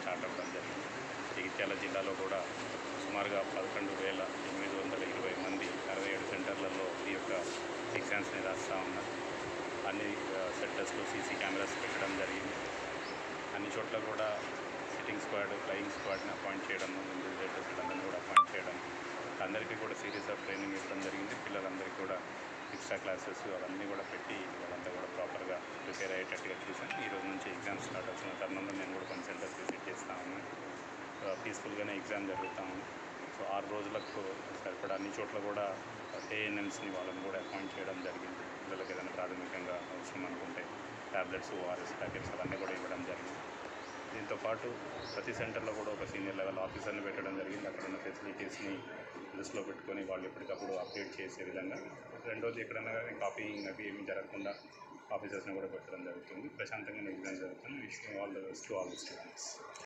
Start అవ్వడం జరిగింది. జగిత్యాల జిల్లాలో కూడా సుమారుగా పదకొండు వేల ఎనిమిది వందల ఇరవై మంది అరవై ఏడు సెంటర్లలో ఈ యొక్క ఎగ్జామ్స్ని రాస్తూ ఉన్నారు. అన్ని సెంటర్స్లో సీసీ కెమెరాస్ పెట్టడం జరిగింది. అన్ని చోట్ల కూడా సిట్టింగ్ స్క్వాడ్ ఫ్లయింగ్ స్క్వాడ్ని అపాయింట్ చేయడం అందరినీ కూడా అపాయింట్ చేయడం అందరికీ కూడా సీరియస్ ఆఫ్ ట్రైనింగ్ ఇవ్వడం జరిగింది. పిల్లలందరికీ కూడా ఎక్స్ట్రా క్లాసెస్ అవన్నీ కూడా పెట్టి వాళ్ళంతా ప్రిపేర్ అయ్యేటట్టుగా చూసాను. ఈ రోజు నుంచి ఎగ్జామ్స్ స్టార్ట్ అవుతున్న తరుణంలో నేను కూడా కొన్ని సెంటర్స్ విజిట్ చేస్తా ఉన్నాను పీస్ఫుల్గానే ఎగ్జామ్ జరుగుతూ ఉంది సో ఆరు రోజులకు సరిపడా అన్ని చోట్ల కూడా ఏఎన్ఎంస్ని వాళ్ళని కూడా అపాయింట్ చేయడం జరిగింది. పిల్లలకి ఏదైనా ప్రాథమికంగా అవసరం అనుకుంటే ట్యాబ్లెట్స్ ఓఆర్ఎస్ ప్యాకెట్స్ అవన్నీ కూడా ఇవ్వడం జరిగింది. దీంతో పాటు ప్రతి సెంటర్లో కూడా ఒక సీనియర్ లెవెల్ ఆఫీసర్ని పెట్టడం జరిగింది. అక్కడ ఉన్న ఫెసిలిటీస్ని దృష్టిలో పెట్టుకొని వాళ్ళు ఎప్పటికప్పుడు అప్డేట్ చేసే విధంగా. రెండోది ఎక్కడైనా కాపీయింగ్ అవి ఏమీ జరగకుండా ఆఫీసర్స్ని కూడా పెట్టడం జరుగుతుంది. ప్రశాంతంగా ఎగ్జామ్ జరుగుతుంది. విషయం all the best all the students.